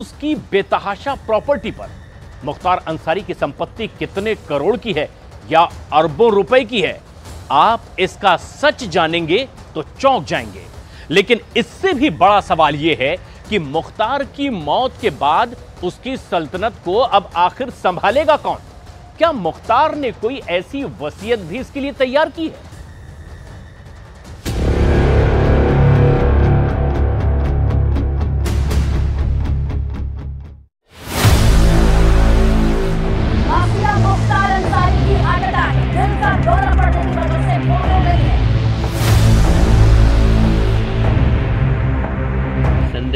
उसकी बेतहाशा प्रॉपर्टी पर। मुख्तार अंसारी की संपत्ति कितने करोड़ की है या अरबों रुपए की है, आप इसका सच जानेंगे तो चौंक जाएँगे। लेकिन इससे भी बड़ा सवाल यह है कि मुख्तार की मौत के बाद उसकी सल्तनत को अब आखिर संभालेगा कौन? क्या मुख्तार ने कोई ऐसी वसीयत भी इसके लिए तैयार की है?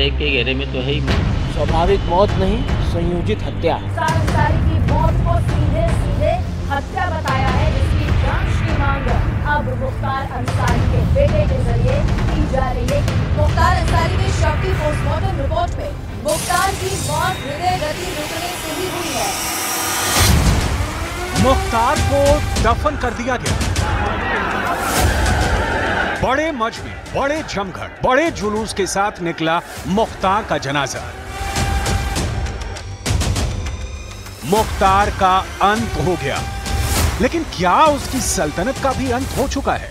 संदेह के घेरे में तो है ही स्वाभाविक मौत नहीं संयोजित हत्या। मुख्तार अंसारी की मौत को सीधे सीधे हत्या बताया है जिसकी जाँच की मांग अब मुख्तार अंसारी के बेटे के ज़रिए की जा रही है। मुख्तार अंसारी के शव की पोस्टमार्टम रिपोर्ट में मुख्तार की मौत हृदय गति रुकने से ही हुई है। मुख्तार को दफन कर दिया गया। बड़े मजमे बड़े जमघट, बड़े जुलूस के साथ निकला मुख्तार का जनाजा। मुख्तार का अंत हो गया। लेकिन क्या उसकी सल्तनत का भी अंत हो चुका है?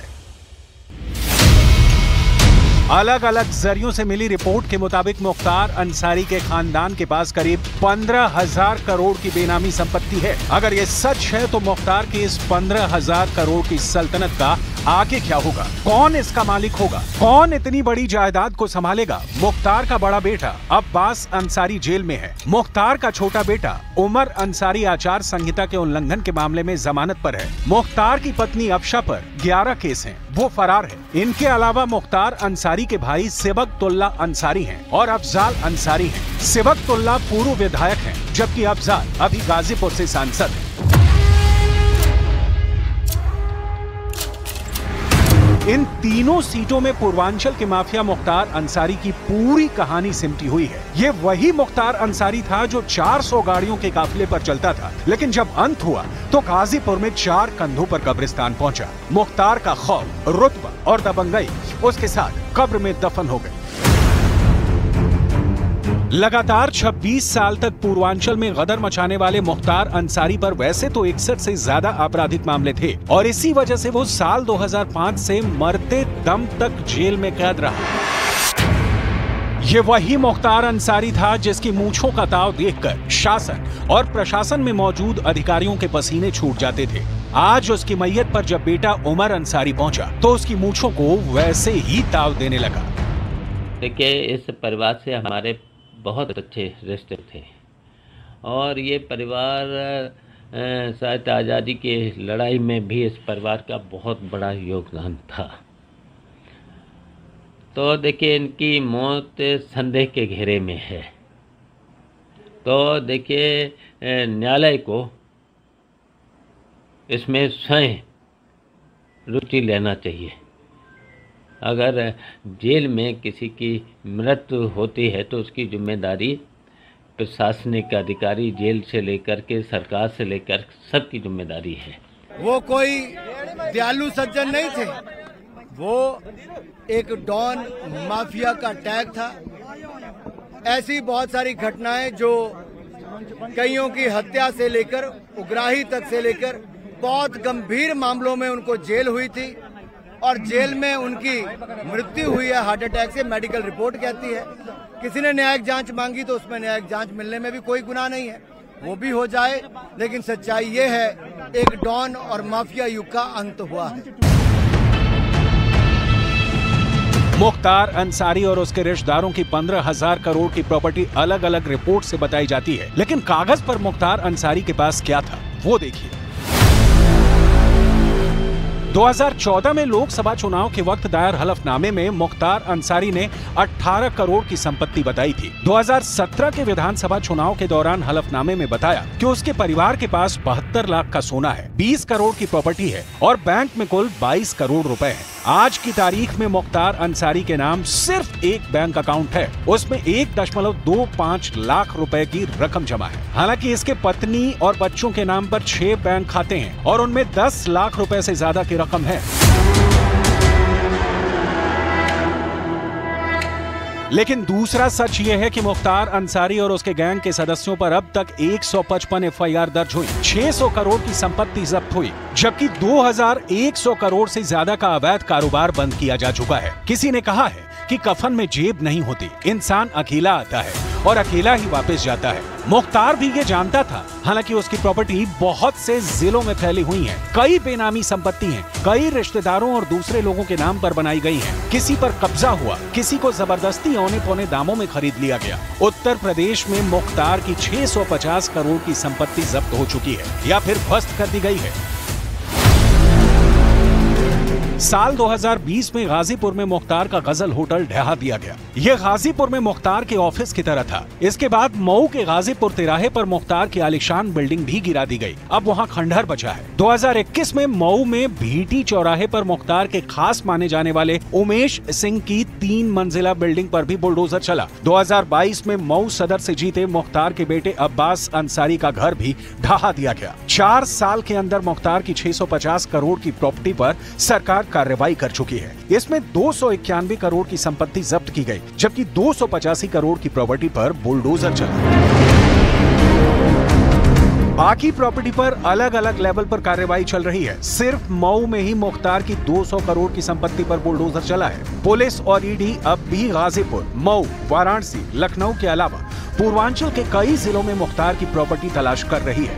अलग अलग जरियों से मिली रिपोर्ट के मुताबिक मुख्तार अंसारी के खानदान के पास करीब पंद्रह हज़ार करोड़ की बेनामी संपत्ति है। अगर ये सच है तो मुख्तार की इस पंद्रह हज़ार करोड़ की सल्तनत का आगे क्या होगा? कौन इसका मालिक होगा? कौन इतनी बड़ी जायदाद को संभालेगा? मुख्तार का बड़ा बेटा अब्बास अंसारी जेल में है। मुख्तार का छोटा बेटा उमर अंसारी आचार संहिता के उल्लंघन के मामले में जमानत पर है। मुख्तार की पत्नी अफशा पर 11 केस हैं। वो फरार है। इनके अलावा मुख्तार अंसारी के भाई सिबक तुल्ला अंसारी हैं और अफजाल अंसारी हैं। सिबकतुल्ला पूर्व विधायक हैं, जबकि अफजाल अभी गाजीपुर से सांसद हैं। इन तीनों सीटों में पूर्वांचल के माफिया मुख्तार अंसारी की पूरी कहानी सिमटी हुई है। ये वही मुख्तार अंसारी था जो 400 गाड़ियों के काफिले पर चलता था। लेकिन जब अंत हुआ तो गाजीपुर में चार कंधों पर कब्रिस्तान पहुँचा। मुख्तार का खौफ, रुतबा और दबंगई उसके साथ कब्र में दफन हो गई लगातार 26 साल तक पूर्वांचल में गदर मचाने वाले मुख्तार अंसारी पर वैसे तो इकसठ से ज़्यादा आपराधिक मामले थे, और इसी वजह से वो साल 2005 से मरते दम तक जेल में कैद रहा। ये वही मुख्तार अंसारी था जिसकी मूछों का ताव देखकर शासन और प्रशासन में मौजूद अधिकारियों के पसीने छूट जाते थे। आज उसकी मैयत पर जब बेटा उमर अंसारी पहुँचा तो उसकी मूछों को वैसे ही ताव देने लगा। देखिए, इस परिवार से हमारे बहुत अच्छे रिश्ते थे। और ये परिवार शायद आज़ादी के लड़ाई में भी इस परिवार का बहुत बड़ा योगदान था। तो देखिए, इनकी मौत संदेह के घेरे में है। तो देखिए न्यायालय को इसमें स्वयं रुचि लेना चाहिए। अगर जेल में किसी की मृत्यु होती है तो उसकी ज़िम्मेदारी प्रशासनिक अधिकारी जेल से लेकर के सरकार से लेकर सबकी ज़िम्मेदारी है। वो कोई दयालु सज्जन नहीं थे। वो एक डॉन माफिया का टैग था। ऐसी बहुत सारी घटनाएँ जो कईयों की हत्या से लेकर उग्राही तक से लेकर बहुत गंभीर मामलों में उनको जेल हुई थी। और जेल में उनकी मृत्यु हुई है, हार्ट अटैक से मेडिकल रिपोर्ट कहती है। किसी ने न्यायिक जाँच मांगी तो उसमें न्यायिक जाँच मिलने में भी कोई गुनाह नहीं है। वो भी हो जाए, लेकिन सच्चाई ये है, एक डॉन और माफिया युग का अंत हुआ। है मुख्तार अंसारी और उसके रिश्तेदारों की पंद्रह हज़ार करोड़ की प्रॉपर्टी अलग अलग रिपोर्ट से बताई जाती है, लेकिन कागज़ पर मुख्तार अंसारी के पास क्या था, वो देखिए। 2014 में लोकसभा चुनाव के वक्त दायर हलफनामे में मुख्तार अंसारी ने 18 करोड़ की संपत्ति बताई थी। 2017 के विधानसभा चुनाव के दौरान हलफनामे में बताया कि उसके परिवार के पास बहत्तर लाख का सोना है 20 करोड़ की प्रॉपर्टी है और बैंक में कुल 22 करोड़ रूपए है। आज की तारीख में मुख्तार अंसारी के नाम सिर्फ़ एक बैंक अकाउंट है। उसमें एक दशमलव दो पाँच लाख रुपए की रकम जमा है। हालाँकि इसके पत्नी और बच्चों के नाम पर छह बैंक खाते हैं और उनमें दस लाख रुपए से ज़्यादा की रकम है। लेकिन दूसरा सच ये है कि मुख्तार अंसारी और उसके गैंग के सदस्यों पर अब तक 155 एफआईआर दर्ज हुई। 600 करोड़ की संपत्ति जब्त हुई, जबकि 2100 करोड़ से ज़्यादा का अवैध कारोबार बंद किया जा चुका है। किसी ने कहा है कि कफन में जेब नहीं होती। इंसान अकेला आता है और अकेला ही वापस जाता है। मुख्तार भी ये जानता था हालाँकि उसकी प्रॉपर्टी बहुत से जिलों में फैली हुई है। कई बेनामी संपत्ति हैं, कई रिश्तेदारों और दूसरे लोगों के नाम पर बनाई गई हैं। किसी पर कब्जा हुआ किसी को ज़बरदस्ती औने पौने दामों में खरीद लिया गया। उत्तर प्रदेश में मुख्तार की 650 करोड़ की संपत्ति जब्त हो चुकी है या फिर ध्वस्त कर दी गई है। साल 2020 में गाजीपुर में मुख्तार का गज़ल होटल ढहा दिया गया। यह गाजीपुर में मुख्तार के ऑफ़िस की तरह था। इसके बाद मऊ के गाजीपुर तिराहे पर मुख्तार की आलिशान बिल्डिंग भी गिरा दी गई। अब वहाँ खंडहर बचा है। 2021 में मऊ में भीटी चौराहे पर मुख्तार के खास माने जाने वाले उमेश सिंह की तीन मंजिला बिल्डिंग पर भी बुलडोजर चला। 2022 में मऊ सदर से जीते मुख्तार के बेटे अब्बास अंसारी का घर भी ढहा दिया गया। चार साल के अंदर मुख्तार की 650 करोड़ की प्रॉपर्टी पर सरकार कार्रवाई कर चुकी है। इसमें दो सौ इक्यानवे करोड़ की संपत्ति जब्त की गई, जबकि दो सौ पचासी करोड़ की प्रॉपर्टी पर बुलडोजर चला। बाकी प्रॉपर्टी पर अलग अलग लेवल पर कार्रवाई चल रही है। सिर्फ़ मऊ में ही मुख्तार की 200 करोड़ की संपत्ति पर बुलडोजर चला है। पुलिस और ईडी अब भी गाजीपुर, मऊ, वाराणसी, लखनऊ के अलावा पूर्वांचल के कई जिलों में मुख्तार की प्रॉपर्टी तलाश कर रही है।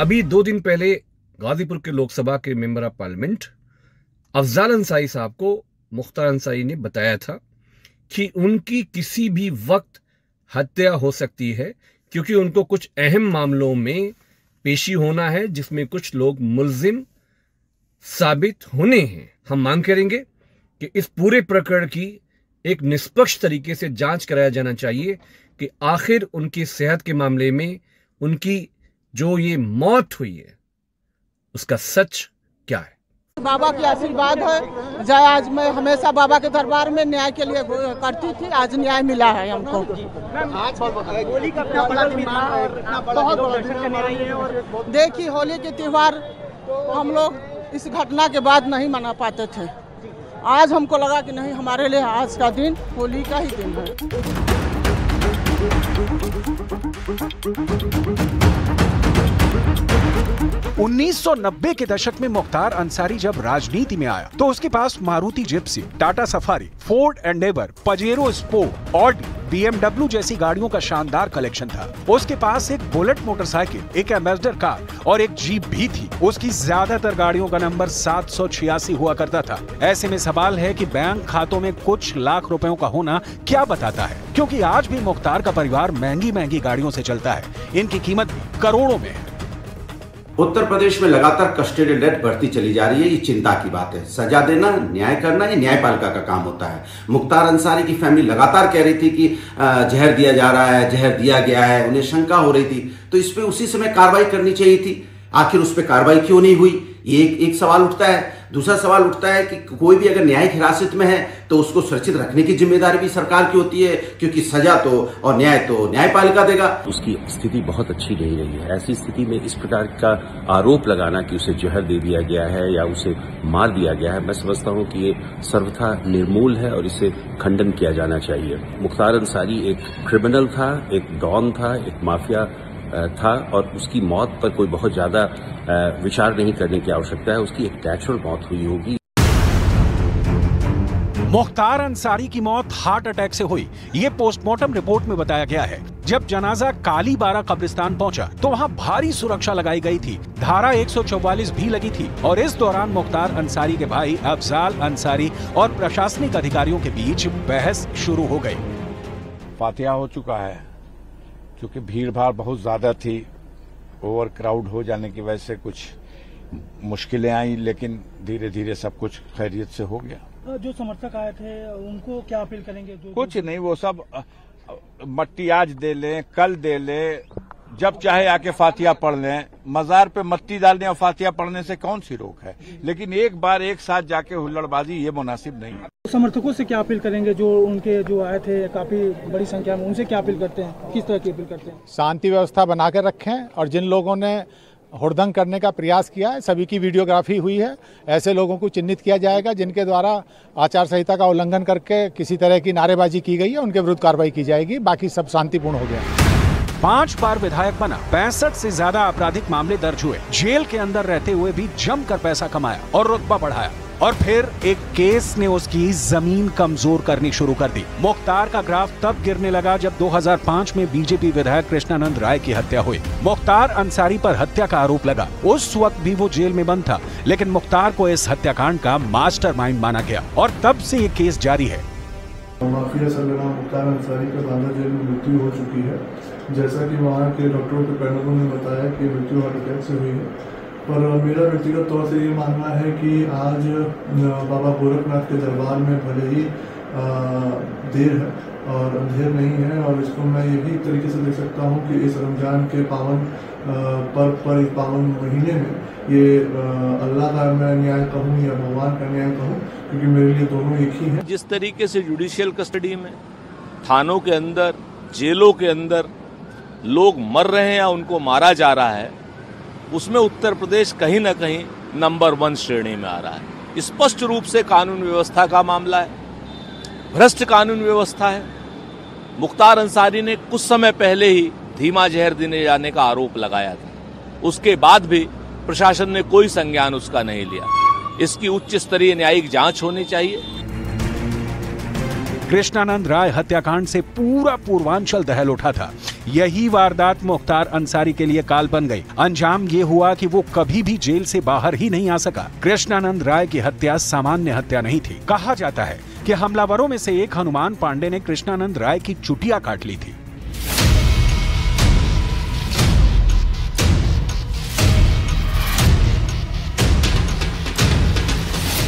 अभी दो दिन पहले गाजीपुर के लोकसभा के member of parliament Afzal Ansari साहब को मुख्तार अंसारी ने बताया था कि उनकी किसी भी वक्त हत्या हो सकती है, क्योंकि उनको कुछ अहम मामलों में पेशी होना है, जिसमें कुछ लोग मुलजिम साबित होने हैं। हम मांग करेंगे कि इस पूरे प्रकरण की एक निष्पक्ष तरीके से जाँच कराया जाना चाहिए कि आखिर उनकी सेहत के मामले में उनकी जो ये मौत हुई है, उसका सच क्या है। बाबा की आशीर्वाद है। जय आज मैं हमेशा बाबा के दरबार में न्याय के लिए करती थी। आज न्याय मिला है हमको। देखिए, होली के त्योहार हम लोग इस घटना के बाद नहीं मना पाते थे। आज हमको लगा कि नहीं, हमारे लिए आज का दिन होली का ही दिन है। 1990 के दशक में मुख्तार अंसारी जब राजनीति में आया तो उसके पास Maruti Gypsy, Tata Safari, Ford Endeavour Pajero Sport और बीएमडब्ल्यू जैसी गाड़ियों का शानदार कलेक्शन था। उसके पास एक बुलेट मोटरसाइकिल, एक एम्बेसडर कार और एक जीप भी थी। उसकी ज़्यादातर गाड़ियों का नंबर सात सौ छियासी हुआ करता था। ऐसे में सवाल है कि बैंक खातों में कुछ लाख रुपयों का होना क्या बताता है? क्योंकि आज भी मुख्तार का परिवार महँगी महँगी गाड़ियों से चलता है। इनकी कीमत करोड़ों में है। उत्तर प्रदेश में लगातार कस्टडी डेट बढ़ती चली जा रही है ये चिंता की बात है। सजा देना न्याय करना ये न्यायपालिका का काम होता है। मुख्तार अंसारी की फैमिली लगातार कह रही थी कि जहर दिया जा रहा है जहर दिया गया है उन्हें शंका हो रही थी। तो इस पर उसी समय कार्रवाई करनी चाहिए थी। आखिर उस पर कार्रवाई क्यों नहीं हुई? ये एक, एक सवाल उठता है। दूसरा सवाल उठता है कि कोई भी अगर न्यायिक हिरासत में है तो उसको सुरक्षित रखने की ज़िम्मेदारी भी सरकार की होती है, क्योंकि सजा तो और न्याय तो न्यायपालिका देगा। उसकी स्थिति बहुत अच्छी नहीं रही है। ऐसी स्थिति में इस प्रकार का आरोप लगाना कि उसे जहर दे दिया गया है या उसे मार दिया गया है, मैं समझता हूँ कि ये सर्वथा निर्मूल है और इसे खंडन किया जाना चाहिए। मुख्तार अंसारी एक क्रिमिनल था, एक डॉन था, एक माफिया था और उसकी मौत पर कोई बहुत ज़्यादा विचार नहीं करने की आवश्यकता है। उसकी एक नेचुरल मौत हुई होगी। मुख्तार अंसारी की मौत हार्ट अटैक से हुई। ये पोस्टमार्टम रिपोर्ट में बताया गया है। जब जनाजा काली बारा कब्रिस्तान पहुँचा तो वहाँ भारी सुरक्षा लगाई गई थी। धारा 144 भी लगी थी और इस दौरान मुख्तार अंसारी के भाई अफजाल अंसारी और प्रशासनिक अधिकारियों के बीच बहस शुरू हो गई। फातिहा हो चुका है। क्योंकि भीड़ भाड़ बहुत ज़्यादा थी ओवर क्राउड हो जाने की वजह से कुछ मुश्किलें आई लेकिन धीरे धीरे सब कुछ खैरियत से हो गया। जो समर्थक आए थे उनको क्या अपील करेंगे? जो कुछ नहीं वो सब मट्टी आज दे लें कल दे लें जब चाहे आके फातिया पढ़ लें मजार पे मट्टी डालने और फातिया पढ़ने से कौन सी रोक है? लेकिन एक बार एक साथ जाके हुल्लड़बाजी ये मुनासिब नहीं है। समर्थकों से क्या अपील करेंगे? जो उनके जो आए थे काफ़ी बड़ी संख्या में उनसे क्या अपील करते हैं? किस तरह की अपील करते हैं? शांति व्यवस्था बनाकर रखें और जिन लोगों ने हुड़दंग करने का प्रयास किया है सभी की वीडियोग्राफी हुई है ऐसे लोगों को चिन्हित किया जाएगा जिनके द्वारा आचार संहिता का उल्लंघन करके किसी तरह की नारेबाजी की गई है उनके विरुद्ध कार्रवाई की जाएगी बाकी सब शांतिपूर्ण हो गया। पाँच बार विधायक बना। पैंसठ से ज़्यादा आपराधिक मामले दर्ज हुए। जेल के अंदर रहते हुए भी जमकर पैसा कमाया और रुतबा बढ़ाया। और फिर एक केस ने उसकी ज़मीन कमज़ोर करनी शुरू कर दी। मुख्तार का ग्राफ तब गिरने लगा जब 2005 में बीजेपी विधायक कृष्णानंद राय की हत्या हुई। मुख्तार अंसारी पर हत्या का आरोप लगा। उस वक्त भी वो जेल में बंद था, लेकिन मुख्तार को इस हत्याकांड का मास्टरमाइंड माना गया और तब से ये केस जारी है। माफिया सरगना मुख्तार अंसारी का जेल में मृत्यु हो चुकी है। जैसा कि वहाँ के डॉक्टरों के पैनलों ने बताया कि मृत्यु हार्ट अटैक से हुई है। पर मेरा व्यक्तिगत तौर से ये मानना है कि आज बाबा गोरखनाथ के दरबार में भले ही देर है और अंधेर नहीं है और इसको मैं ये भी एक तरीके से देख सकता हूँ कि इस रमज़ान के पावन पर्व पर, इस पावन महीने में ये अल्लाह का मैं न्याय कहूँ या भगवान का न्याय कहूँ, क्योंकि मेरे लिए दोनों एक ही हैं। जिस तरीके से जुडिशियल कस्टडी में, थानों के अंदर, जेलों के अंदर लोग मर रहे हैं या उनको मारा जा रहा है, उसमें उत्तर प्रदेश कहीं ना कहीं नंबर वन श्रेणी में आ रहा है। स्पष्ट रूप से कानून व्यवस्था का मामला है, भ्रष्ट कानून व्यवस्था है। मुख्तार अंसारी ने कुछ समय पहले ही धीमा जहर देने जाने का आरोप लगाया था। उसके बाद भी प्रशासन ने कोई संज्ञान उसका नहीं लिया। इसकी उच्च स्तरीय न्यायिक जाँच होनी चाहिए। कृष्णानंद राय हत्याकांड से पूरा पूर्वांचल दहल उठा था। यही वारदात मुख्तार अंसारी के लिए काल बन गई। अंजाम ये हुआ कि वो कभी भी जेल से बाहर ही नहीं आ सका। कृष्णानंद राय की हत्या सामान्य हत्या नहीं थी। कहा जाता है कि हमलावरों में से एक हनुमान पांडे ने कृष्णानंद राय की चुटिया काट ली थी।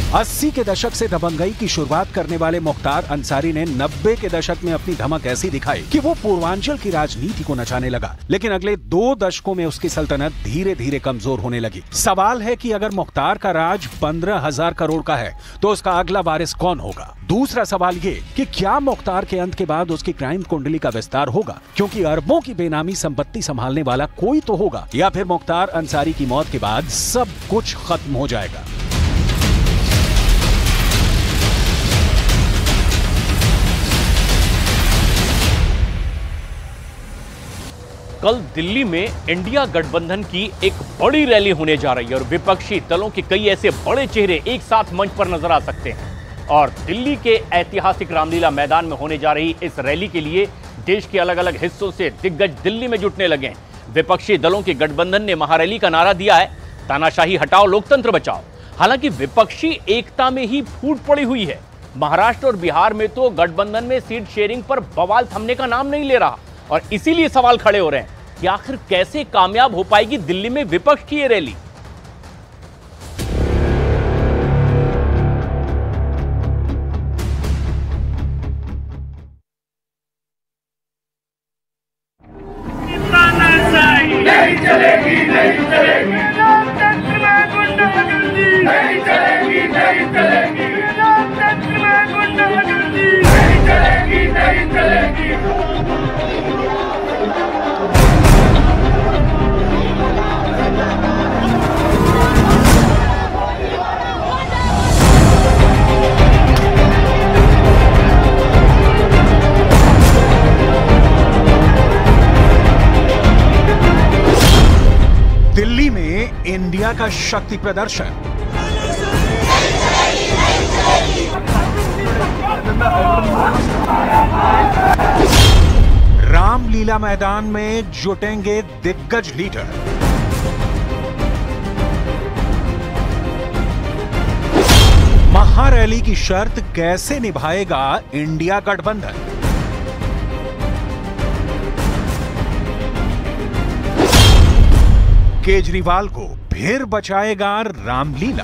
अस्सी के दशक से दबंगई की शुरुआत करने वाले मुख्तार अंसारी ने नब्बे के दशक में अपनी धमक ऐसी दिखाई कि वो पूर्वांचल की राजनीति को नचाने लगा। लेकिन अगले दो दशकों में उसकी सल्तनत धीरे धीरे कमज़ोर होने लगी। सवाल है कि अगर मुख्तार का राज पंद्रह हज़ार करोड़ का है तो उसका अगला वारिस कौन होगा? दूसरा सवाल ये कि क्या मुख्तार के अंत के बाद उसकी क्राइम कुंडली का विस्तार होगा? क्योंकि अरबों की बेनामी संपत्ति संभालने वाला कोई तो होगा, या फिर मुख्तार अंसारी की मौत के बाद सब कुछ खत्म हो जाएगा। कल दिल्ली में इंडिया गठबंधन की एक बड़ी रैली होने जा रही है और विपक्षी दलों के कई ऐसे बड़े चेहरे एक साथ मंच पर नज़र आ सकते हैं। और दिल्ली के ऐतिहासिक रामलीला मैदान में होने जा रही इस रैली के लिए देश के अलग अलग हिस्सों से दिग्गज दिल्ली में जुटने लगे हैं। विपक्षी दलों के गठबंधन ने महारैली का नारा दिया है। तानाशाही हटाओ, लोकतंत्र बचाओ। हालाँकि विपक्षी एकता में ही फूट पड़ी हुई है। महाराष्ट्र और बिहार में तो गठबंधन में सीट शेयरिंग पर बवाल थमने का नाम नहीं ले रहा और इसीलिए सवाल खड़े हो रहे हैं। कि आखिर कैसे कामयाब हो पाएगी दिल्ली में विपक्ष की ये रैली? शक्ति प्रदर्शन रामलीला मैदान में जुटेंगे दिग्गज लीडर। महारैली की शर्त कैसे निभाएगा इंडिया गठबंधन? केजरीवाल को फिर बचाएगा रामलीला।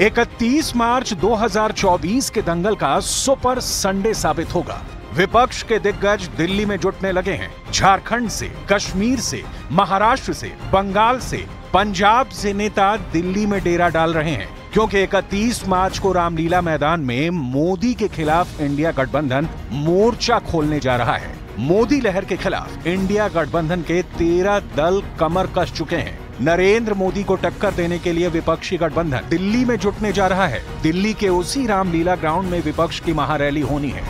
31 मार्च 2024 के दंगल का सुपर संडे साबित होगा। विपक्ष के दिग्गज दिल्ली में जुटने लगे हैं। झारखंड से, कश्मीर से, महाराष्ट्र से, बंगाल से, पंजाब से नेता दिल्ली में डेरा डाल रहे हैं। क्योंकि 31 मार्च को रामलीला मैदान में मोदी के खिलाफ इंडिया गठबंधन मोर्चा खोलने जा रहा है। मोदी लहर के खिलाफ इंडिया गठबंधन के तेरह दल कमर कस चुके हैं। नरेंद्र मोदी को टक्कर देने के लिए विपक्षी गठबंधन दिल्ली में जुटने जा रहा है। दिल्ली के उसी रामलीला ग्राउंड में विपक्ष की महारैली होनी है।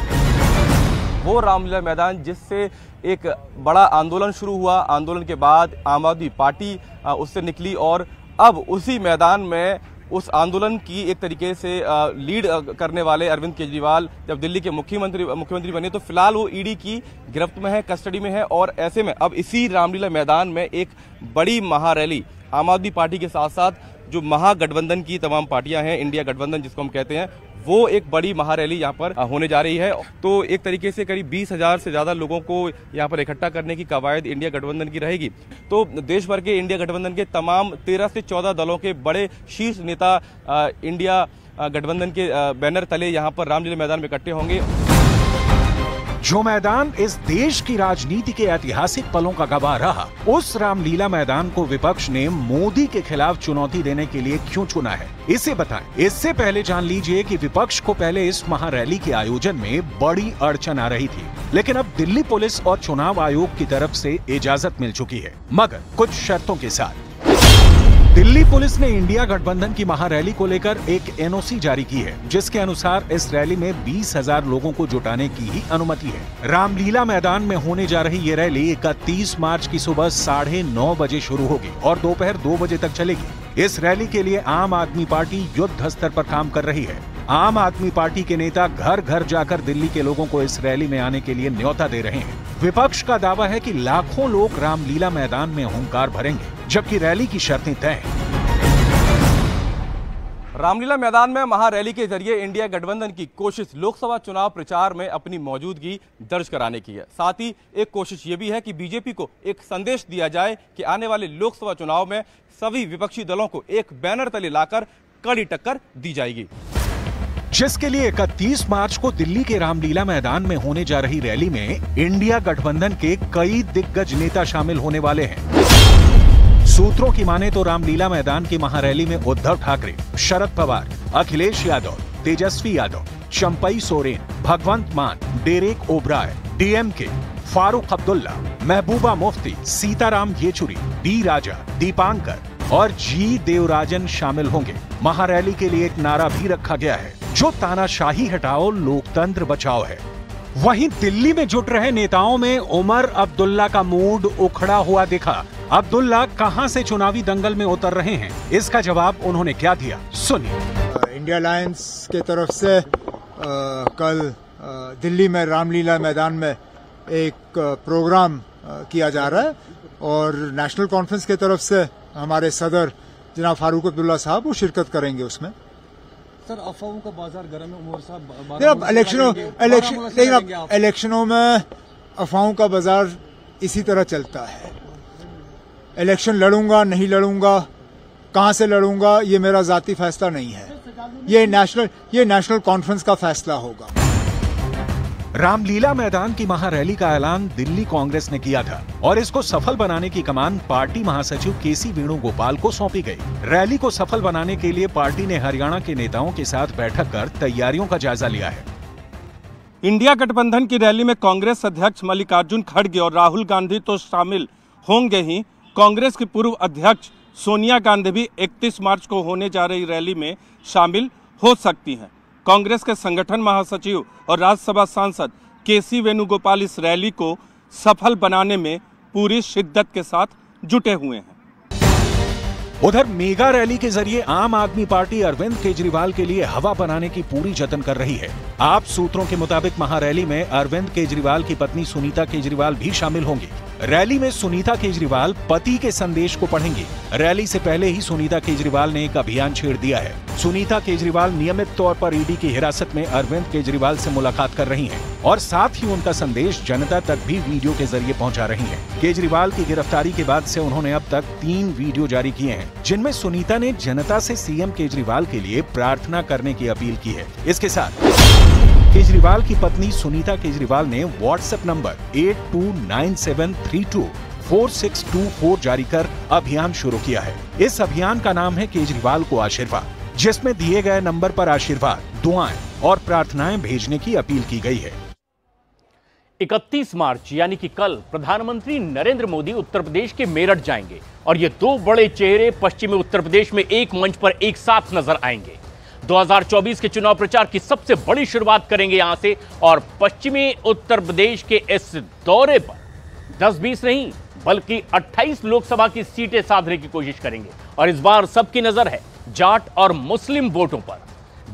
वो रामलीला मैदान जिससे एक बड़ा आंदोलन शुरू हुआ। आंदोलन के बाद आम आदमी पार्टी उससे निकली और अब उसी मैदान में उस आंदोलन की एक तरीके से लीड करने वाले अरविंद केजरीवाल जब दिल्ली के मुख्यमंत्री मुख्यमंत्री बने तो फ़िलहाल वो ईडी की गिरफ्त में है, कस्टडी में है और ऐसे में अब इसी रामलीला मैदान में एक बड़ी महारैली, आम आदमी पार्टी के साथ साथ जो महागठबंधन की तमाम पार्टियाँ हैं, इंडिया गठबंधन जिसको हम कहते हैं वो एक बड़ी महारैली यहाँ पर होने जा रही है। तो एक तरीके से करीब बीस हज़ार से ज़्यादा लोगों को यहाँ पर इकट्ठा करने की कवायद इंडिया गठबंधन की रहेगी। तो देश भर के इंडिया गठबंधन के तमाम तेरह से चौदह दलों के बड़े शीर्ष नेता इंडिया गठबंधन के बैनर तले यहाँ पर रामलीला मैदान में इकट्ठे होंगे। जो मैदान इस देश की राजनीति के ऐतिहासिक पलों का गवाह रहा, उस रामलीला मैदान को विपक्ष ने मोदी के खिलाफ चुनौती देने के लिए क्यों चुना है? इसे बताएँ। इससे पहले जान लीजिए कि विपक्ष को पहले इस महारैली के आयोजन में बड़ी अड़चन आ रही थी, लेकिन अब दिल्ली पुलिस और चुनाव आयोग की तरफ़ से इजाज़त मिल चुकी है। मगर कुछ शर्तों के साथ दिल्ली पुलिस ने इंडिया गठबंधन की महारैली को लेकर एक एनओसी जारी की है, जिसके अनुसार इस रैली में बीस हज़ार लोगों को जुटाने की ही अनुमति है। रामलीला मैदान में होने जा रही ये रैली इकतीस मार्च की सुबह साढ़े नौ बजे शुरू होगी और दोपहर दो बजे तक चलेगी। इस रैली के लिए आम आदमी पार्टी युद्ध स्तर पर काम कर रही है। आम आदमी पार्टी के नेता घर घर जाकर दिल्ली के लोगों को इस रैली में आने के लिए न्योता दे रहे हैं। विपक्ष का दावा है कि लाखों लोग रामलीला मैदान में हुंकार भरेंगे, जबकि रैली की शर्तें तय रामलीला मैदान में महारैली के ज़रिए इंडिया गठबंधन की कोशिश लोकसभा चुनाव प्रचार में अपनी मौजूदगी दर्ज कराने की है। साथ ही एक कोशिश ये भी है कि बीजेपी को एक संदेश दिया जाए कि आने वाले लोकसभा चुनाव में सभी विपक्षी दलों को एक बैनर तले लाकर कड़ी टक्कर दी जाएगी। जिसके लिए 31 मार्च को दिल्ली के रामलीला मैदान में होने जा रही रैली में इंडिया गठबंधन के कई दिग्गज नेता शामिल होने वाले हैं। सूत्रों की माने तो रामलीला मैदान की महारैली में उद्धव ठाकरे, शरद पवार, अखिलेश यादव, तेजस्वी यादव, चंपई सोरेन, भगवंत मान, डेरेक ओब्राय, डीएमके, फारूक अब्दुल्ला, महबूबा मुफ्ती, सीताराम येचुरी, डी राजा, दीपांकर और जी देवराजन शामिल होंगे। महारैली के लिए एक नारा भी रखा गया है। जो तानाशाही हटाओ लोकतंत्र बचाओ है। वहीं दिल्ली में जुट रहे नेताओं में उमर अब्दुल्ला का मूड उखड़ा हुआ दिखा। अब्दुल्ला कहाँ से चुनावी दंगल में उतर रहे हैं? इसका जवाब उन्होंने क्या दिया? सुनिए। इंडिया अलायंस के तरफ़ से आ, कल आ, दिल्ली में रामलीला मैदान में एक प्रोग्राम किया जा रहा है और नेशनल कॉन्फ्रेंस के तरफ़ से हमारे सदर जनाब फारूक अब्दुल्ला साहब वो शिरकत करेंगे उसमें। सर अफवाहों का बाज़ार गर्म है उमर साहब अब इलेक्शनों इलेक्शन लेकिन अब इलेक्शनों में अफवाहों का बाज़ार इसी तरह चलता है। इलेक्शन लड़ूँगा नहीं लड़ूँगा कहाँ से लड़ूँगा ये मेरा जाती फैसला नहीं है। ये नेशनल ये नेशनल कॉन्फ्रेंस का फैसला होगा। रामलीला मैदान की महारैली का ऐलान दिल्ली कांग्रेस ने किया था और इसको सफल बनाने की कमान पार्टी महासचिव केसी वेणुगोपाल को सौंपी गई। रैली को सफल बनाने के लिए पार्टी ने हरियाणा के नेताओं के साथ बैठक कर तैयारियों का जायजा लिया है। इंडिया गठबंधन की रैली में कांग्रेस अध्यक्ष मल्लिकार्जुन खड़गे और राहुल गांधी तो शामिल होंगे ही। कांग्रेस की पूर्व अध्यक्ष सोनिया गांधी भी 31 मार्च को होने जा रही रैली में शामिल हो सकती हैं। कांग्रेस के संगठन महासचिव और राज्यसभा सांसद केसी वेणुगोपाल इस रैली को सफल बनाने में पूरी शिद्दत के साथ जुटे हुए हैं। उधर मेगा रैली के ज़रिए आम आदमी पार्टी अरविंद केजरीवाल के लिए हवा बनाने की पूरी जतन कर रही है। आप सूत्रों के मुताबिक महारैली में अरविंद केजरीवाल की पत्नी सुनीता केजरीवाल भी शामिल होंगी। रैली में सुनीता केजरीवाल पति के संदेश को पढ़ेंगी। रैली से पहले ही सुनीता केजरीवाल ने एक अभियान छेड़ दिया है। सुनीता केजरीवाल नियमित तौर पर ईडी की हिरासत में अरविंद केजरीवाल से मुलाकात कर रही हैं और साथ ही उनका संदेश जनता तक भी वीडियो के ज़रिए पहुँचा रही हैं। केजरीवाल की गिरफ्तारी के बाद से उन्होंने अब तक तीन वीडियो जारी किए हैं, जिनमें सुनीता ने जनता से सीएम केजरीवाल के लिए प्रार्थना करने की अपील की है। इसके साथ केजरीवाल की पत्नी सुनीता केजरीवाल ने WhatsApp number eight two nine seven three two four six two four जारी कर अभियान शुरू किया है। इस अभियान का नाम है केजरीवाल को आशीर्वाद, जिसमें दिए गए नंबर पर आशीर्वाद, दुआएँ और प्रार्थनाएँ भेजने की अपील की गई है। 31 मार्च, यानी कि कल, प्रधानमंत्री नरेंद्र मोदी उत्तर प्रदेश के मेरठ जाएँगे और ये दो बड़े चेहरे पश्चिमी उत्तर प्रदेश में एक मंच पर एक साथ नज़र आएँगे। 2024 के चुनाव प्रचार की सबसे बड़ी शुरुआत करेंगे यहाँ से और पश्चिमी उत्तर प्रदेश के इस दौरे पर 10-20 नहीं, बल्कि 28 लोकसभा की सीटें साधने की कोशिश करेंगे। और इस बार सबकी नज़र है जाट और मुस्लिम वोटों पर।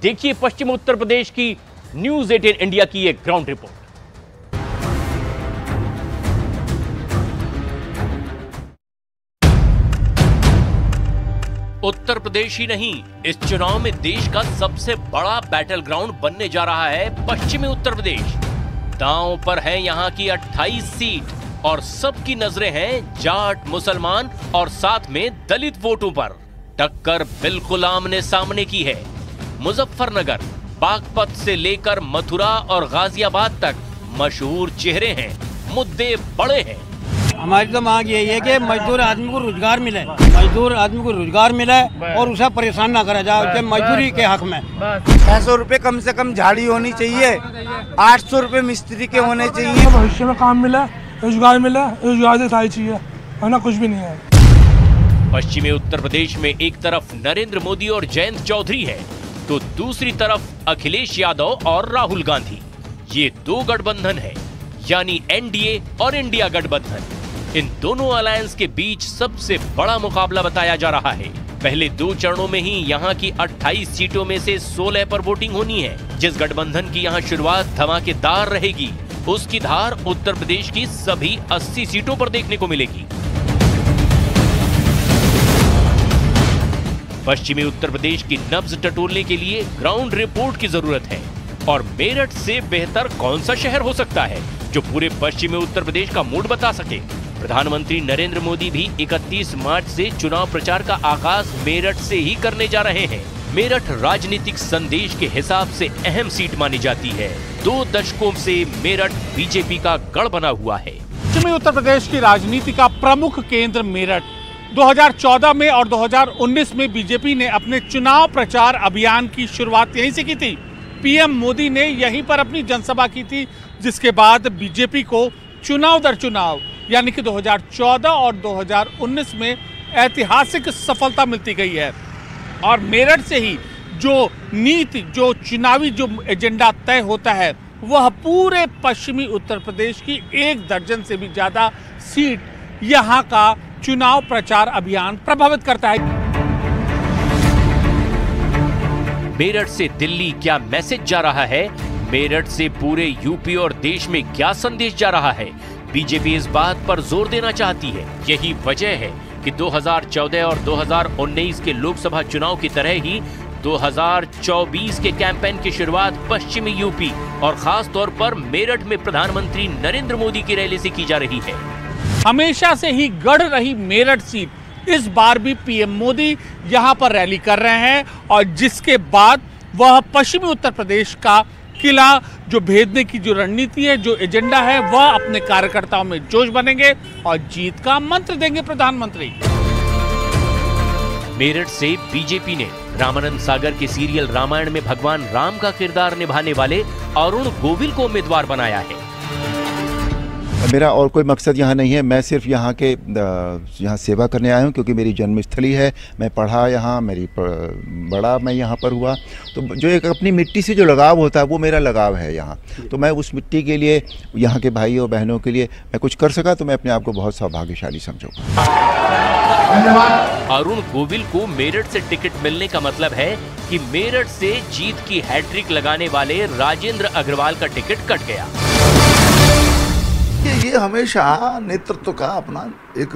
देखिए पश्चिम उत्तर प्रदेश की न्यूज़ 18 इंडिया की एक ग्राउंड रिपोर्ट। उत्तर प्रदेश ही नहीं, इस चुनाव में देश का सबसे बड़ा बैटल ग्राउंड बनने जा रहा है पश्चिमी उत्तर प्रदेश। दांव पर है यहाँ की 28 सीट और सबकी नज़रें हैं जाट, मुसलमान और साथ में दलित वोटों पर। टक्कर बिल्कुल आमने सामने की है। मुजफ्फरनगर, बागपत से लेकर मथुरा और गाजियाबाद तक मशहूर चेहरे हैं, मुद्दे बड़े हैं। हमारी तो मांग यही है कि मजदूर आदमी को रोज़गार मिले मजदूर आदमी को रोज़गार मिले और उसे परेशान ना करा जाए उसके मजदूरी के हक में। छह सौ रूपए कम से कम झाड़ी होनी चाहिए आठ सौ रूपए मिस्त्री के होने चाहिए। भविष्य में काम मिले रोज़गार मिले रोज़गार से सारी चाहिए वरना कुछ भी नहीं है। पश्चिमी उत्तर प्रदेश में एक तरफ़ नरेंद्र मोदी और जयंत चौधरी है तो दूसरी तरफ़ अखिलेश यादव और राहुल गांधी। ये दो गठबंधन है यानी एनडीए और इंडिया गठबंधन। इन दोनों अलायंस के बीच सबसे बड़ा मुकाबला बताया जा रहा है। पहले दो चरणों में ही यहाँ की 28 सीटों में से 16 पर वोटिंग होनी है। जिस गठबंधन की यहाँ शुरुआत धमाकेदार रहेगी, उसकी धार उत्तर प्रदेश की सभी 80 सीटों पर देखने को मिलेगी। पश्चिमी उत्तर प्रदेश की नब्ज टटोलने के लिए ग्राउंड रिपोर्ट की ज़रूरत है। और मेरठ से बेहतर कौन सा शहर हो सकता है, जो पूरे पश्चिमी उत्तर प्रदेश का मूड बता सके? प्रधानमंत्री नरेंद्र मोदी भी 31 मार्च से चुनाव प्रचार का आगाज़ मेरठ से ही करने जा रहे हैं। मेरठ राजनीतिक संदेश के हिसाब से अहम सीट मानी जाती है। दो दशकों से मेरठ बीजेपी का गढ़ बना हुआ है। उत्तर प्रदेश की राजनीति का प्रमुख केंद्र मेरठ। 2014 में और 2019 में बीजेपी ने अपने चुनाव प्रचार अभियान की शुरुआत यहीं से की थी। पीएम मोदी ने यहीं पर अपनी जनसभा की थी, जिसके बाद बीजेपी को चुनाव दर चुनाव यानी कि 2014 और 2019 में ऐतिहासिक सफलता मिलती गई है। और मेरठ से ही जो नीति, जो चुनावी जो एजेंडा तय होता है, वह पूरे पश्चिमी उत्तर प्रदेश की एक दर्जन से भी ज़्यादा सीट यहाँ का चुनाव प्रचार अभियान प्रभावित करता है। मेरठ से दिल्ली क्या मैसेज जा रहा है? मेरठ से पूरे यूपी और देश में क्या संदेश जा रहा है? बीजेपी इस बात पर ज़ोर देना चाहती है। यही वजह है कि 2014 और 2019 के लोकसभा चुनाव की तरह ही 2024 के कैंपेन की शुरुआत पश्चिमी यूपी और खास तौर पर मेरठ में प्रधानमंत्री नरेंद्र मोदी की रैली से की जा रही है। हमेशा से ही गढ़ रही मेरठ सीट। इस बार भी पीएम मोदी यहाँ पर रैली कर रहे हैं और जिसके बाद वह पश्चिमी उत्तर प्रदेश का किला, जो भेदने की जो रणनीति है, जो एजेंडा है, वह अपने कार्यकर्ताओं में जोश बनेंगे और जीत का मंत्र देंगे प्रधानमंत्री। मेरठ से बीजेपी ने रामानंद सागर के सीरियल रामायण में भगवान राम का किरदार निभाने वाले अरुण गोविल को उम्मीदवार बनाया है। मेरा और कोई मकसद यहाँ नहीं है। मैं सिर्फ़ यहाँ के यहाँ सेवा करने आया हूँ क्योंकि मेरी जन्मस्थली है। मैं पढ़ा यहाँ मेरी बड़ा मैं यहाँ पर हुआ। तो जो एक अपनी मिट्टी से जो लगाव होता है वो मेरा लगाव है यहाँ। तो मैं उस मिट्टी के लिए यहाँ के भाई और बहनों के लिए मैं कुछ कर सका तो मैं अपने आप को बहुत सौभाग्यशाली समझूँगा अरुण गोविल को मेरठ से टिकट मिलने का मतलब है कि मेरठ से जीत की हैट्रिक लगाने वाले राजेंद्र अग्रवाल का टिकट कट गया। ये हमेशा नेतृत्व का अपना एक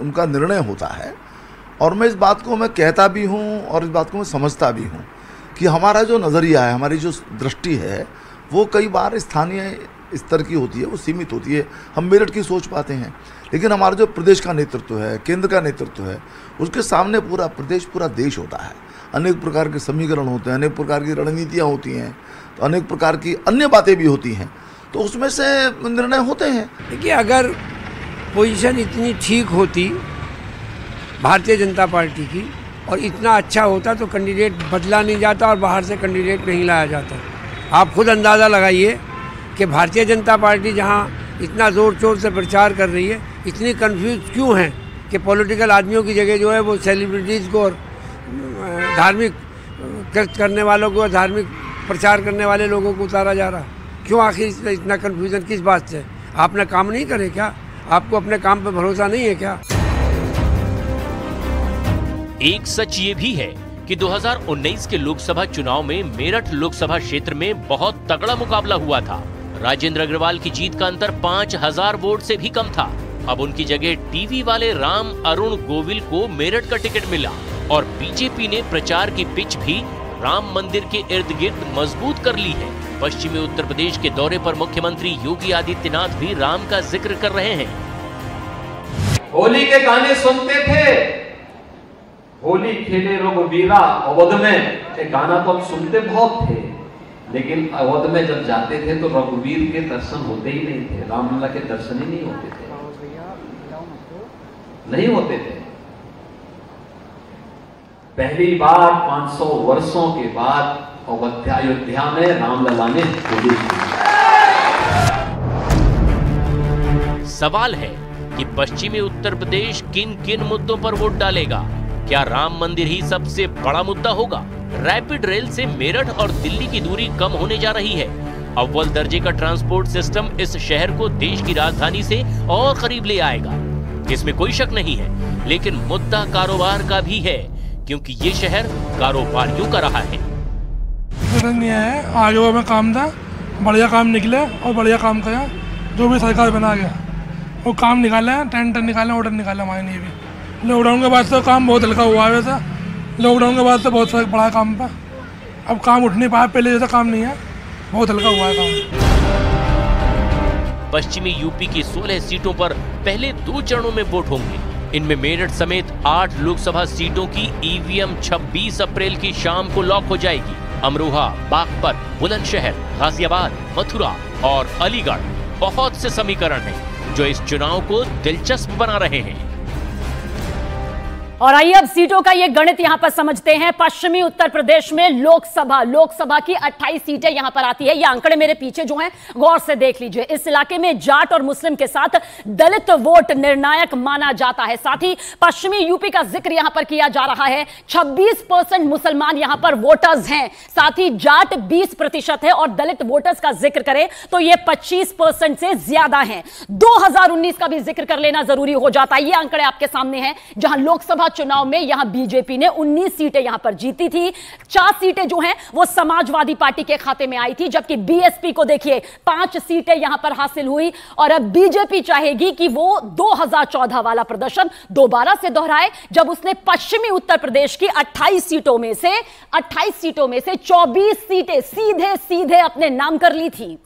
उनका निर्णय होता है। और मैं इस बात को मैं कहता भी हूँ और इस बात को मैं समझता भी हूँ कि हमारा जो नज़रिया है, हमारी जो दृष्टि है, वो कई बार स्थानीय स्तर की होती है, वो सीमित होती है। हम मेरठ की सोच पाते हैं, लेकिन हमारा जो प्रदेश का नेतृत्व है, केंद्र का नेतृत्व है, उसके सामने पूरा प्रदेश, पूरा देश होता है। अनेक प्रकार के समीकरण होते हैं, अनेक प्रकार की रणनीतियाँ होती हैं तो अनेक प्रकार की अन्य बातें भी होती हैं। तो उसमें से निर्णय होते हैं। देखिए, अगर पोजीशन इतनी ठीक होती भारतीय जनता पार्टी की और इतना अच्छा होता तो कैंडिडेट बदला नहीं जाता और बाहर से कैंडिडेट नहीं लाया जाता। आप खुद अंदाज़ा लगाइए कि भारतीय जनता पार्टी जहाँ इतना ज़ोर शोर से प्रचार कर रही है, इतनी कंफ्यूज क्यों है कि पॉलिटिकल आदमियों की जगह जो है वो सेलिब्रिटीज़ को और धार्मिक करने वालों को धार्मिक प्रचार करने वाले लोगों को उतारा जा रहा। क्यों आखिर इतना- इतना कन्फ्यूज़न किस बात से? आपने काम नहीं करे क्या? आपको अपने काम पे भरोसा नहीं है क्या? एक सच ये भी है कि 2019 के लोकसभा चुनाव में मेरठ लोकसभा क्षेत्र में बहुत तगड़ा मुकाबला हुआ था। राजेंद्र अग्रवाल की जीत का अंतर 5000 वोट से भी कम था। अब उनकी जगह टीवी वाले राम अरुण गोविल को मेरठ का टिकट मिला और बीजेपी ने प्रचार की पिच भी राम मंदिर के इर्द गिर्द मज़बूत कर ली है। पश्चिमी उत्तर प्रदेश के दौरे पर मुख्यमंत्री योगी आदित्यनाथ भी राम का ज़िक्र कर रहे हैं। होली के गाने सुनते थे। होली खेले रघुवीरा अवध में। ये गाना तो हम सुनते बहुत थे। लेकिन अवध में जब जाते थे तो रघुवीर के दर्शन होते ही नहीं थे। रामलला के दर्शन ही नहीं होते थे। नहीं होते थे। पहली बार 500 वर्षों के बाद अवध्या अयोध्या में रामलला ने होली सवाल है कि पश्चिमी उत्तर प्रदेश किन किन मुद्दों पर वोट डालेगा? क्या राम मंदिर ही सबसे बड़ा मुद्दा होगा? रैपिड रेल से मेरठ और दिल्ली की दूरी कम होने जा रही है। अव्वल दर्जे का ट्रांसपोर्ट सिस्टम इस शहर को देश की राजधानी से और करीब ले आएगा। इसमें कोई शक नहीं है, लेकिन मुद्दा कारोबार का भी है। क्योंकि ये शहर कारोबारियों का रहा है। है आगे वो में काम था बढ़िया काम निकले और बढ़िया काम किया जो भी सरकार बना गया। वो काम निकाले हैं टेंडर निकाले ऑर्डर निकाले हमारे लिए भी। लॉकडाउन के बाद से काम बहुत हल्का हुआ है वैसा। लॉकडाउन के बाद से बहुत फ़र्क पड़ा काम पर। अब काम उठ नहीं पाया पहले जैसा काम नहीं है बहुत हल्का हुआ है काम। पश्चिमी यूपी की 16 सीटों पर पहले दो चरणों में वोट होंगे। इनमें मेरठ समेत आठ लोकसभा सीटों की ईवीएम 26 अप्रैल की शाम को लॉक हो जाएगी। अमरोहा, बागपत, बुलंदशहर, गाजियाबाद, मथुरा और अलीगढ़ बहुत से समीकरण हैं, जो इस चुनाव को दिलचस्प बना रहे हैं। और आइए अब सीटों का ये गणित यहाँ पर समझते हैं। पश्चिमी उत्तर प्रदेश में लोकसभा लोकसभा की 28 सीटें यहाँ पर आती है। ये आंकड़े मेरे पीछे जो हैं, गौर से देख लीजिए। इस इलाके में जाट और मुस्लिम के साथ दलित वोट निर्णायक माना जाता है। साथ ही पश्चिमी यूपी का ज़िक्र यहाँ पर किया जा रहा है। 26 परसेंट मुसलमान यहाँ पर वोटर्स हैं। साथ ही जाट 20 प्रतिशत है और दलित वोटर्स का ज़िक्र करें तो ये 25 परसेंट से ज़्यादा है। 2019 का भी ज़िक्र कर लेना ज़रूरी हो जाता है। ये आंकड़े आपके सामने हैं, जहाँ लोकसभा चुनाव में यहाँ बीजेपी ने 19 सीटें यहाँ पर जीती थी। चार सीटें जो हैं, वो समाजवादी पार्टी के खाते में आई थी, जबकि बीएसपी को देखिए, पाँच सीटें यहाँ पर हासिल हुई। और अब बीजेपी चाहेगी कि वो 2014 वाला प्रदर्शन दोबारा से दोहराए, जब उसने पश्चिमी उत्तर प्रदेश की 28 सीटों में से 28 सीटों में से 24 सीटें सीधे सीधे अपने नाम कर ली थी।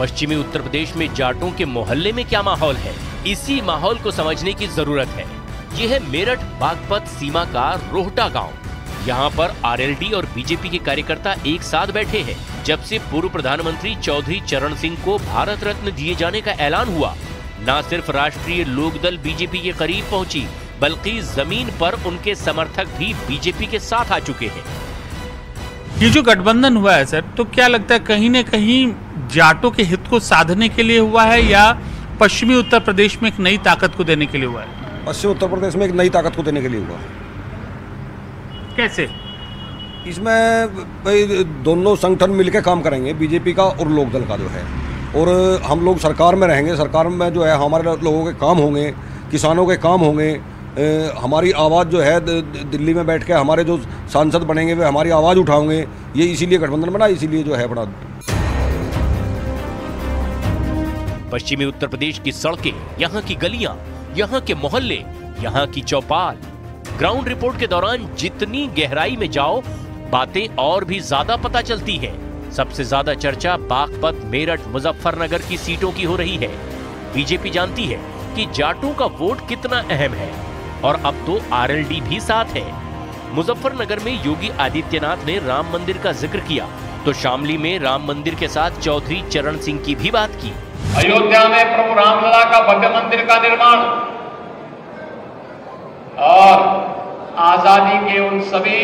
पश्चिमी उत्तर प्रदेश में जाटों के मोहल्ले में क्या माहौल है? इसी माहौल को समझने की ज़रूरत है। यह है मेरठ बागपत सीमा का रोहटा गाँव। यहाँ पर आरएलडी और बीजेपी के कार्यकर्ता एक साथ बैठे हैं, जब से पूर्व प्रधानमंत्री चौधरी चरण सिंह को भारत रत्न दिए जाने का ऐलान हुआ। न सिर्फ़ राष्ट्रीय लोकदल बीजेपी के करीब पहुँची, बल्कि ज़मीन पर उनके समर्थक भी बीजेपी के साथ आ चुके हैं। ये जो गठबंधन हुआ है, सर तो क्या लगता है कहीं न कहीं जाटों के हित को साधने के लिए हुआ है या पश्चिमी उत्तर प्रदेश में एक नई ताकत को देने के लिए हुआ है। पश्चिम उत्तर प्रदेश में एक नई ताकत को देने के लिए हुआ। कैसे? इसमें भाई दोनों संगठन मिलकर काम करेंगे बीजेपी का और लोकदल का जो है। और हम लोग सरकार में रहेंगे सरकार में जो है हमारे लोगों के काम होंगे किसानों के काम होंगे। हमारी आवाज़ जो है दिल्ली में बैठ के हमारे जो सांसद बनेंगे वे हमारी आवाज़ उठाओगे। ये इसीलिए गठबंधन बना इसीलिए जो है बड़ा पश्चिमी उत्तर प्रदेश की सड़कें, यहाँ की गलियाँ, यहाँ के मोहल्ले, यहाँ की चौपाल। ग्राउंड रिपोर्ट के दौरान जितनी गहराई में जाओ, बातें और भी ज़्यादा पता चलती है। सबसे ज़्यादा चर्चा बागपत, मेरठ, मुजफ्फरनगर की सीटों की हो रही है। बीजेपी जानती है कि जाटों का वोट कितना अहम है, और अब तो आरएलडी भी साथ है। मुजफ्फरनगर में योगी आदित्यनाथ ने राम मंदिर का ज़िक्र किया तो शामली में राम मंदिर के साथ चौधरी चरण सिंह की भी बात की। अयोध्या में प्रभु रामलला का भव्य मंदिर का निर्माण और आज़ादी के उन सभी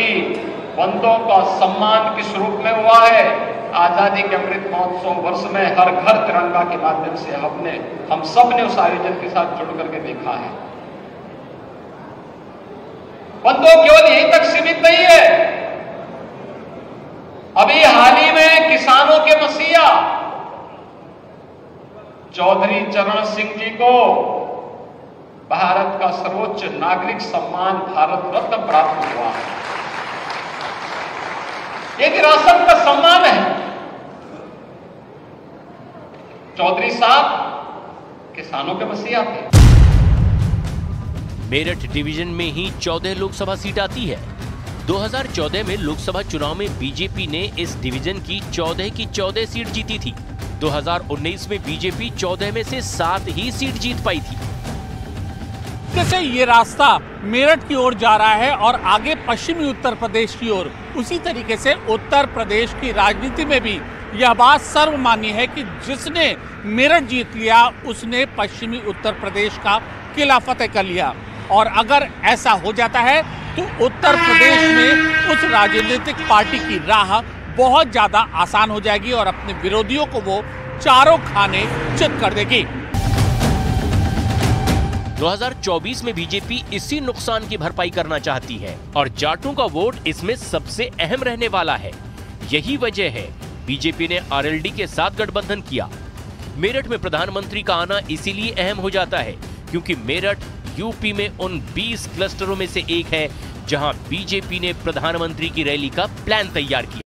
बंदों का सम्मान किस रूप में हुआ है? आज़ादी के अमृत महोत्सव वर्ष में हर घर तिरंगा के माध्यम से हमने हम सबने उस आयोजन के साथ जुड़ करके देखा है। परंतु केवल यहीं तक सीमित नहीं है। अभी हाल ही में किसानों के मसीहा चौधरी चरण सिंह जी को भारत का सर्वोच्च नागरिक सम्मान भारत रत्न प्राप्त हुआ। ये विरासत का सम्मान है। चौधरी साहब, किसानों के मसीहा थे मेरठ डिवीज़न में ही 14 लोकसभा सीट आती है। 2014 में लोकसभा चुनाव में बीजेपी ने इस डिवीज़न की 14 की 14 सीट जीती थी। 2019 में बीजेपी 14 में से सात ही सीट जीत पाई थी। जैसे ये रास्ता मेरठ की ओर जा रहा है और आगे पश्चिमी उत्तर प्रदेश की ओर, उसी तरीके से उत्तर प्रदेश की राजनीति में भी यह बात सर्वमान्य है कि जिसने मेरठ जीत लिया, उसने पश्चिमी उत्तर प्रदेश का किला फतेह कर लिया। और अगर ऐसा हो जाता है तो उत्तर प्रदेश में उस राजनीतिक पार्टी की राह बहुत ज़्यादा आसान हो जाएगी और अपने विरोधियों को वो चारों खाने चित कर देगी। 2024 में बीजेपी इसी नुकसान की भरपाई करना चाहती है और जाटों का वोट इसमें सबसे अहम रहने वाला है। यही वजह है, बीजेपी ने आरएलडी के साथ गठबंधन किया। मेरठ में प्रधानमंत्री का आना इसीलिए अहम हो जाता है क्योंकि मेरठ, यूपी में उन 20 क्लस्टरों में से एक है जहाँ बीजेपी ने प्रधानमंत्री की रैली का प्लान तैयार किया।